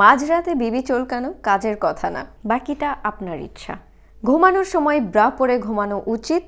মাঝরাতে বিবি চলকানো কাজের কথা না, বাকিটা আপনার ইচ্ছা। ঘুমানোর সময় ব্রা পরে ঘুমানো উচিত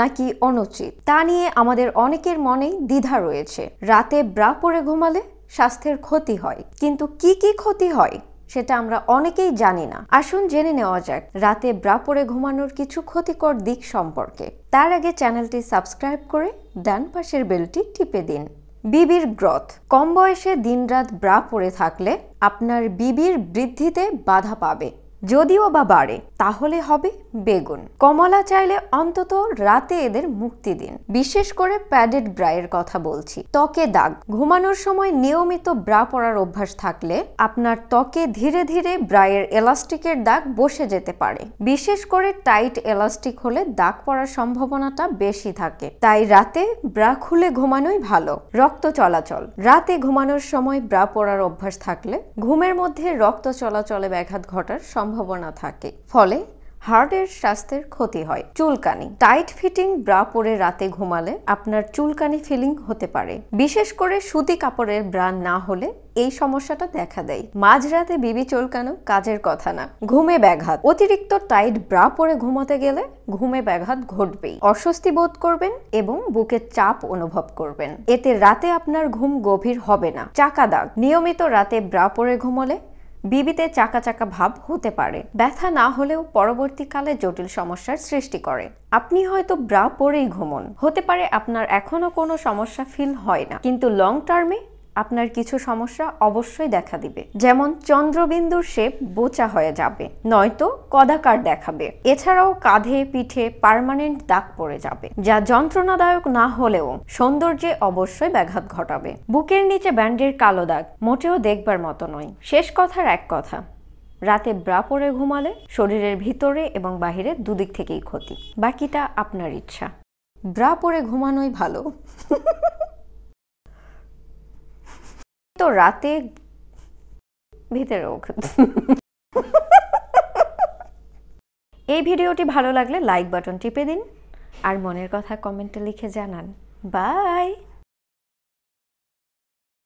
নাকি অনুচিত? তা নিয়ে আমাদের অনেকের মনেই দ্বিধা রয়েছে। রাতে ব্রা পরে ঘুমালে স্বাস্থ্যের ক্ষতি হয়, কিন্তু কি কি ক্ষতি হয় সেটা আমরা অনেকেই জানি না। আসুন জেনে নেওয়া যাক, রাতে ব্রা পরে ঘুমানোর কিছু ক্ষতিকর দিক সম্পর্কে। তার আগে চ্যানেলটি সাবস্ক্রাইব করে ডান পাশের বেলটি টিপে দিন। বিবির গ্রথ। কম বয়সে দিনরাত ব্রা পরে থাকলে আপনার বিবির বৃদ্ধিতে বাধা পাবে। যদিও বা বাড়ে, তাহলে হবে বেগুন। কমলা চাইলে অন্তত রাতে এদের মুক্তি দিন। বিশেষ করে প্যাডেড ব্রায়ের কথা বলছি, ত্বকে দাগ। ঘুমানোর সময় নিয়মিত ব্রা পরার অভ্যাস থাকলে আপনার ত্বকে ধীরে ধীরে ব্রায়ের এলাস্টিকের দাগ বসে যেতে পারে। বিশেষ করে টাইট এলাস্টিক হলে দাগ পড়ার সম্ভাবনাটা বেশি থাকে। তাই রাতে ব্রা খুলে ঘুমানোই ভালো। রক্ত চলাচল। রাতে ঘুমানোর সময় ব্রা পরার অভ্যাস থাকলে ঘুমের মধ্যে রক্ত চলাচলে ব্যাঘাত ঘটার সম্ভাবনা থাকে। ফলে হার্টের স্বাস্থ্যের ক্ষতি হয়। চুলকানি। টাইট ফিটিং ব্রা পরে রাতে ঘুমালে আপনার চুলকানি ফিলিং হতে পারে। বিশেষ করে সুতি কাপড়ের ব্রা না হলে এই সমস্যাটা দেখা দেয়। মাঝরাতে বিবি চুলকানো কাজের কথা না। ঘুমে ব্যাঘাত। অতিরিক্ত টাইট ব্রা পরে ঘুমাতে গেলে ঘুমে ব্যাঘাত ঘটবেই। অস্বস্তি বোধ করবেন এবং বুকে চাপ অনুভব করবেন। এতে রাতে আপনার ঘুম গভীর হবে না। চাকা দাগ নিয়মিত রাতে ব্রা পরে ঘুমোলে বিবিতে চাকা চাকা ভাব হতে পারে। ব্যথা না হলেও পরবর্তীকালে জটিল সমস্যার সৃষ্টি করে। আপনি হয়তো ব্রা পরেই ঘুমন। হতে পারে আপনার এখনও কোনো সমস্যা ফিল হয় না। কিন্তু লং টার্মে আপনার কিছু সমস্যা অবশ্যই দেখা দিবে। যেমন চন্দ্রবিন্দুর শেপ বোচা হয়ে যাবে, নয়তো কদাকার দেখাবে। এছাড়াও কাঁধে, পিঠে পার্মানেন্ট দাগ পড়ে যাবে, যা যন্ত্রণাদায়ক না হলেও সৌন্দর্যে অবশ্যই ব্যাঘাত ঘটাবে। বুকের নিচে ব্যান্ডের কালো দাগ মোটেও দেখবার মতো নয়। শেষ কথার এক কথা, রাতে ব্রা পরে ঘুমালে শরীরের ভিতরে এবং বাহিরে দুদিক থেকেই ক্ষতি। বাকিটা আপনার ইচ্ছা। ব্রা পরে ঘুমানোই ভালো। তো রাতে ভিতরে ওখ এই ভিডিওটি ভালো লাগলে লাইক বাটন টিপে দিন আর মনের কথা কমেন্টে লিখে জানান। বাই!